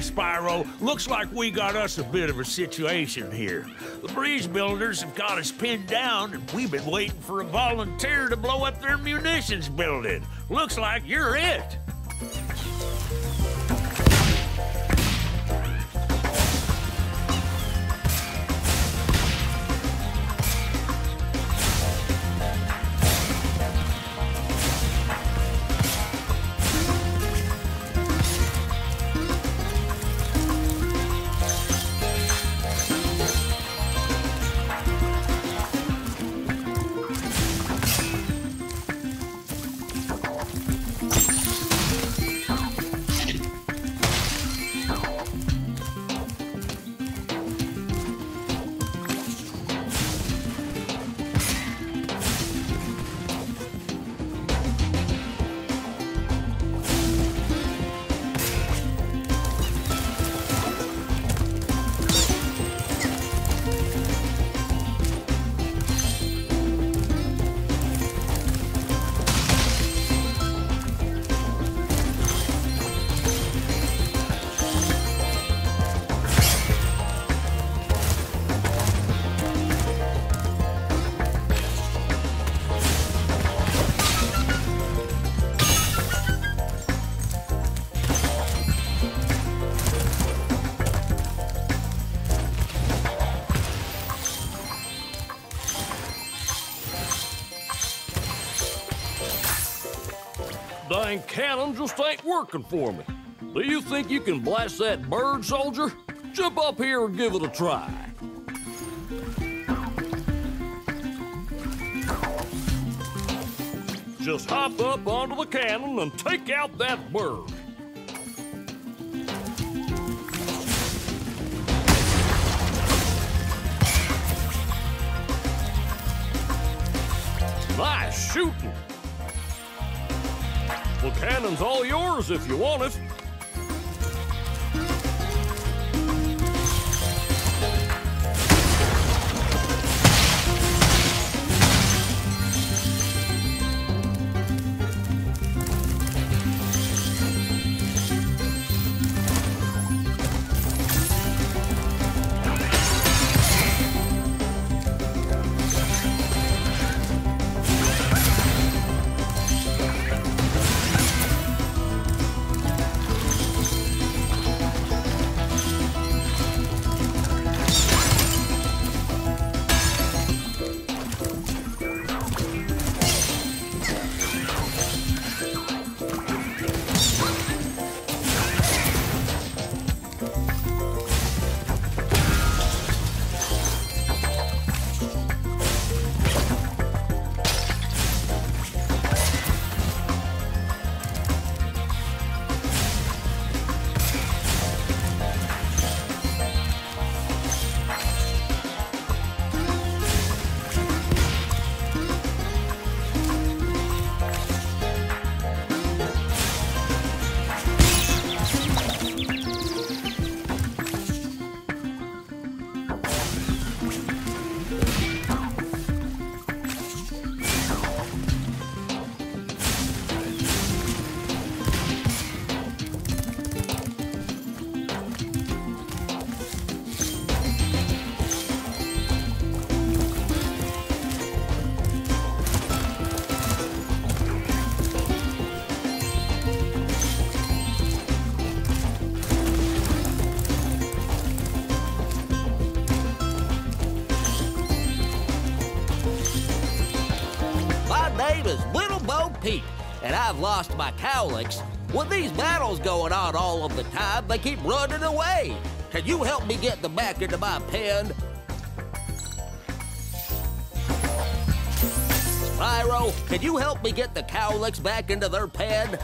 Spyro, looks like we got us a bit of a situation here. The breeze builders have got us pinned down, and we've been waiting for a volunteer to blow up their munitions building. Looks like you're it. Dang cannon just ain't working for me. Do you think you can blast that bird, soldier? Jump up here and give it a try. Just hop up onto the cannon and take out that bird. Nice shooting. Well, cannon's all yours if you want it. Lost my cowleks. With these battles going on all of the time, they keep running away. Can you help me get them back into my pen? Spyro, can you help me get the cowleks back into their pen?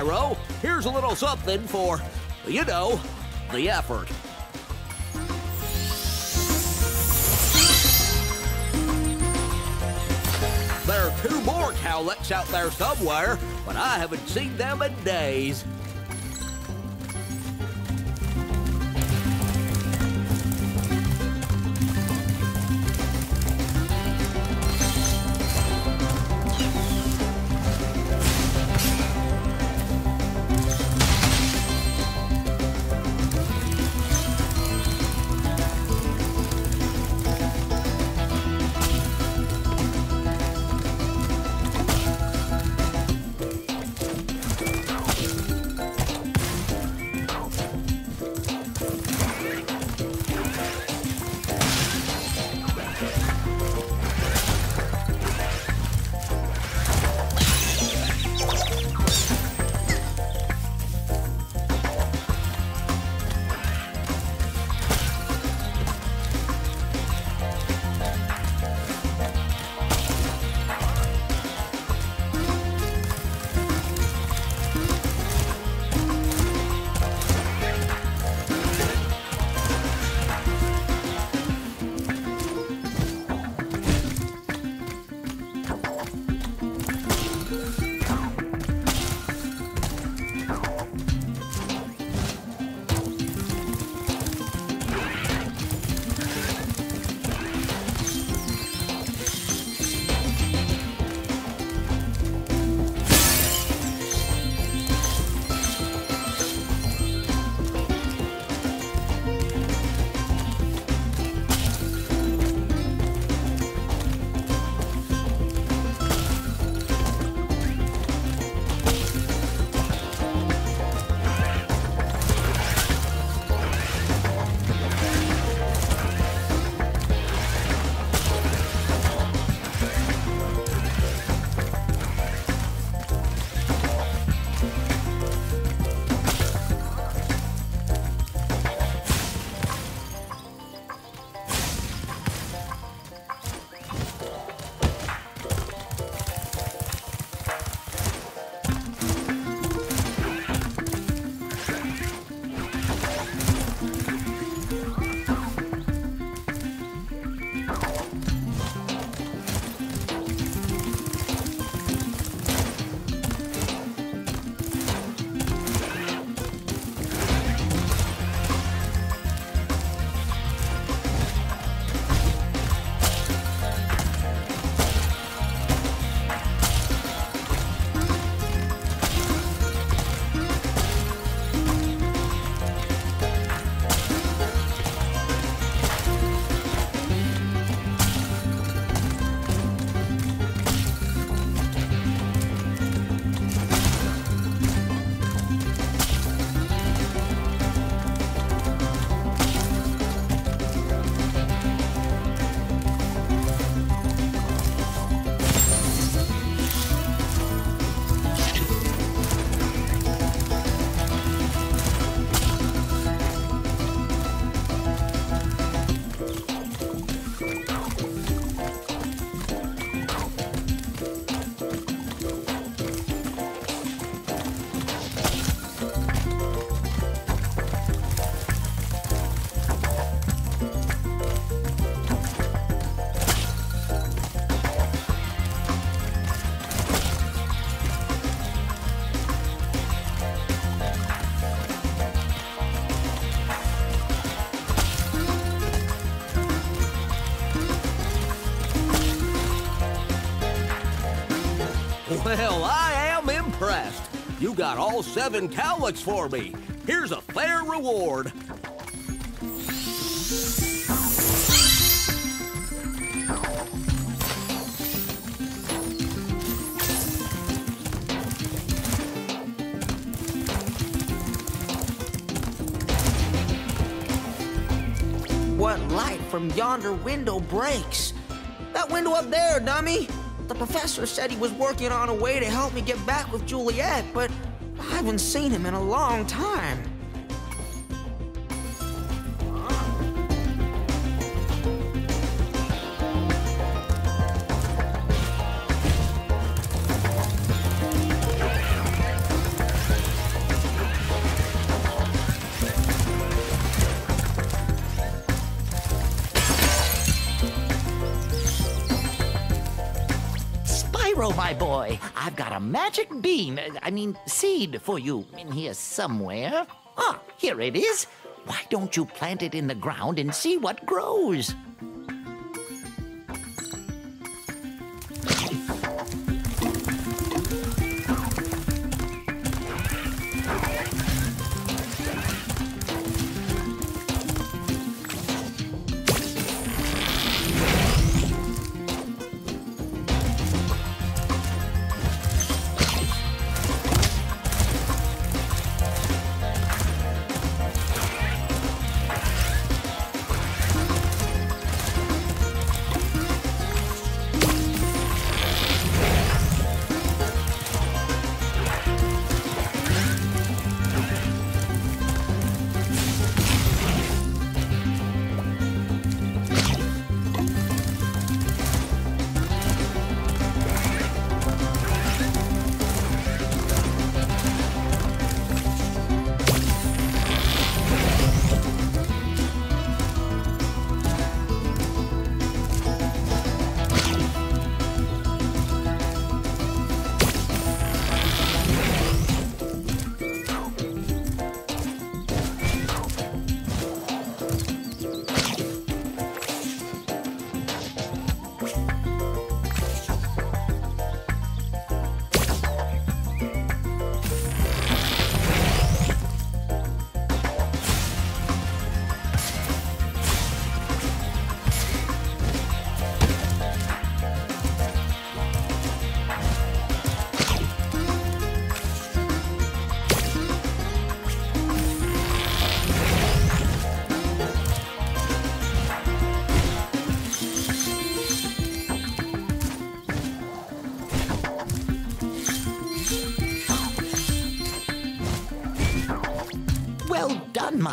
Spyro. Here's a little something for, you know, the effort. There are two more cowleks out there somewhere, but I haven't seen them in days. Well, I am impressed. You got all seven cowleks for me. Here's a fair reward. What light from yonder window breaks? That window up there, dummy! The professor said he was working on a way to help me get back with Juliet, but I haven't seen him in a long time. My boy, I've got a magic bean, I mean, seed for you in here somewhere. Ah, here it is. Why don't you plant it in the ground and see what grows?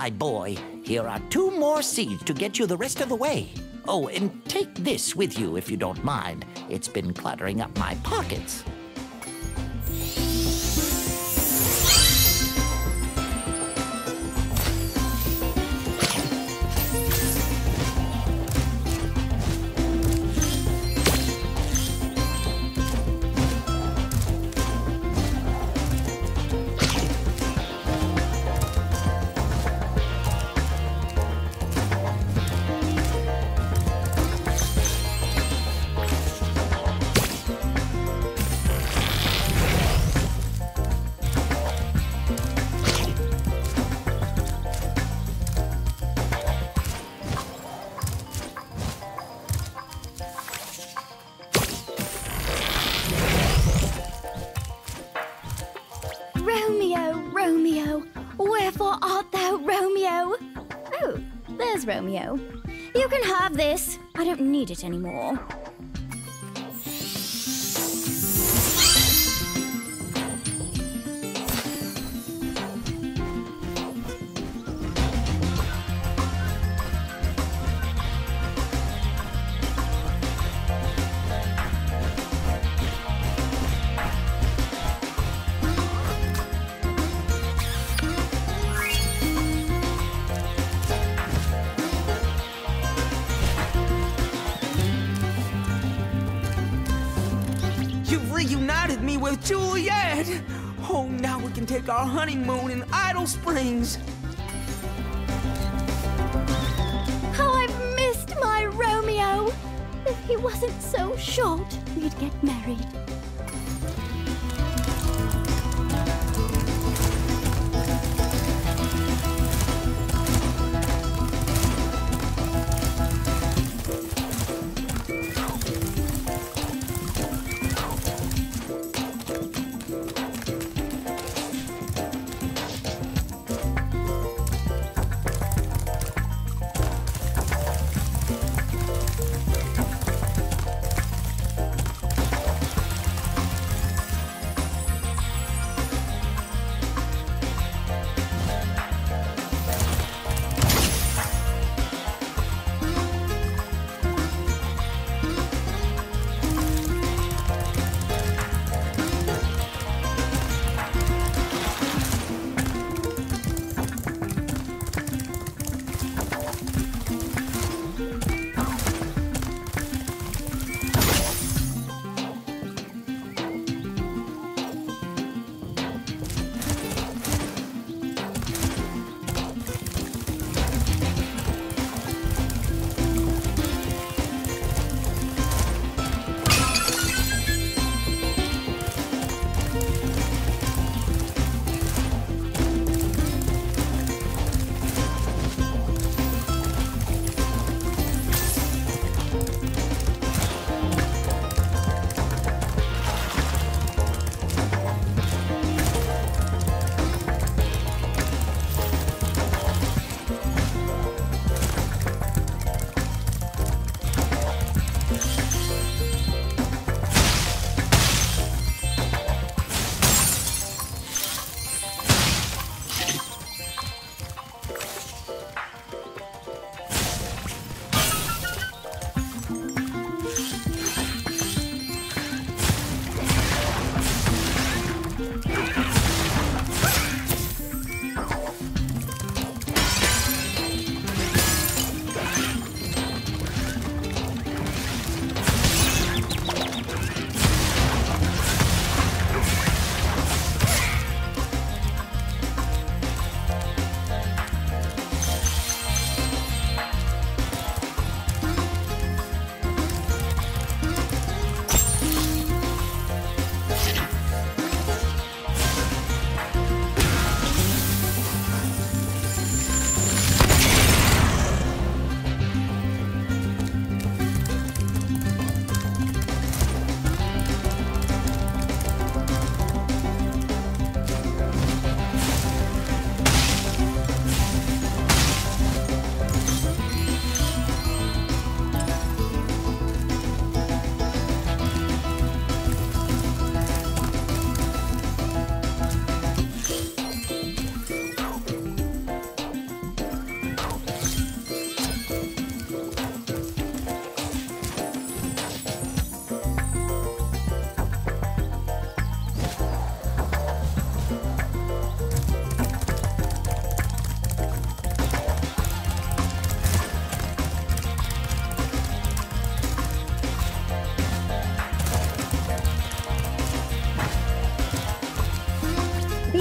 My boy. Here are two more seeds to get you the rest of the way. Oh, and take this with you if you don't mind. It's been cluttering up my pockets. Romeo. You can have this. I don't need it anymore. Our honeymoon in Idle Springs! How I've missed my Romeo! If he wasn't so short, we'd get married.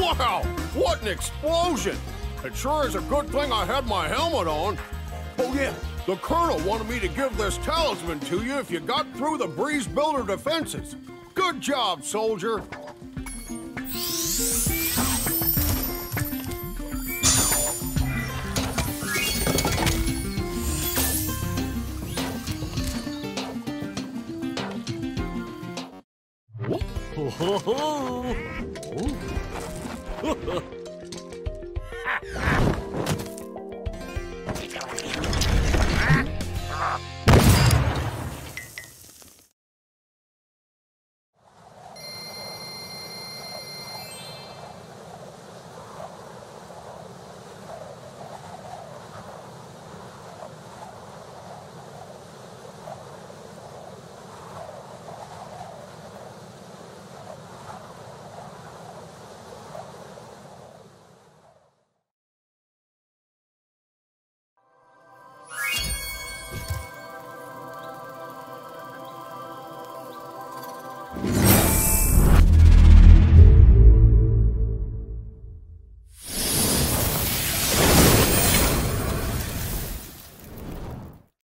Wow, what an explosion! It sure is a good thing I had my helmet on. Oh yeah, the Colonel wanted me to give this talisman to you if you got through the Breeze Builder defenses. Good job, soldier. Ho, ho, ho.